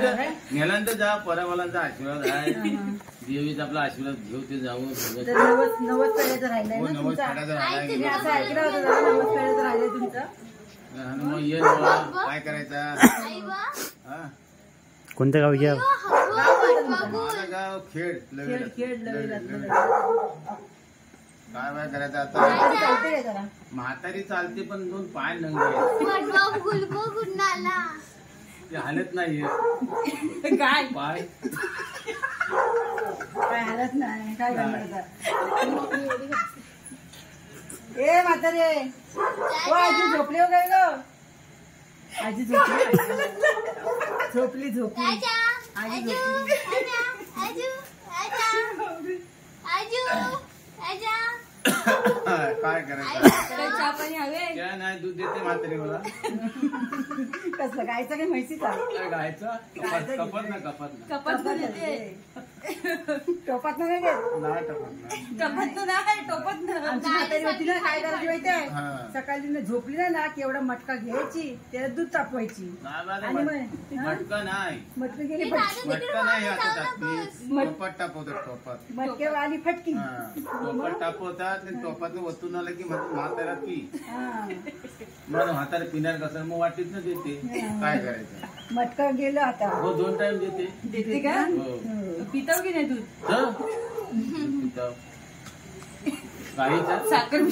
नेल्यानंतर जा परवालांचा आशीर्वाद आहे. देवीचा आपला आशीर्वाद घेऊ ते जाऊ तर नवस नवस पेढ्याचं राहिलंय हो ना नवस तुमचा. फेडायचा राहिला मी गेला. असं ऐकलं होतं जरा नवस पेढ्याचं राहिलंय तुमचं? आणि मग ये बाबा, काय करायचा? हा? कोणत्या? गाव? माझं गाव खेड खेळ लवेला. खेळ लवेला, लवेला लवेला. काय बाय करायचं आता? चालते जरा. म्हातारी चालते पण दोन पाय नंगे आहेत. वडवा गुलबो गुन्हाला ते हालत नाही काय पाय काय हालत नाही काय करणार आता? ए म्हातारे ओ आजी झोपली हो काय ग आजी झोपली झोपली झोपली आजा आजी आजू झोपली आजा आजू आजा आजू आजा काय करायचं? काय चहा पाणी हवे? काय नाही दूध देते म्हातारी मला. कसलं गायचं काय म्हैसीचा काय गायचं? कपत कपत ना कपत ना. कपात देते. टोपात नाही देत नाही टपत नाही. टोपत आमची म्हातारी होती ना काय करायची माहितीये? हा. सकाळी झोपली ना ना की एवढा मटका घ्यायची त्याला दूध तापवायची. नाही आणि हा? मटका नाही. मटका गेली नाही टोपात टाकवतात टोपात. मटके आली फटकी. हा. टोपात टाकवतात आणि टोपात वतून आलं की म्हातारा पी हा. मग म्हातारा पिणार कसं? मग वाटीत ना देते. काय करायचं? मटका गेलं आता. हो दोन टाइम देते. देते का? हो. पिताव की नाही दूध साखर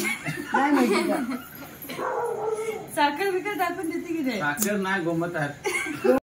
साखर विकत आपण देते की नाही? साखर नाही गोमत आहे.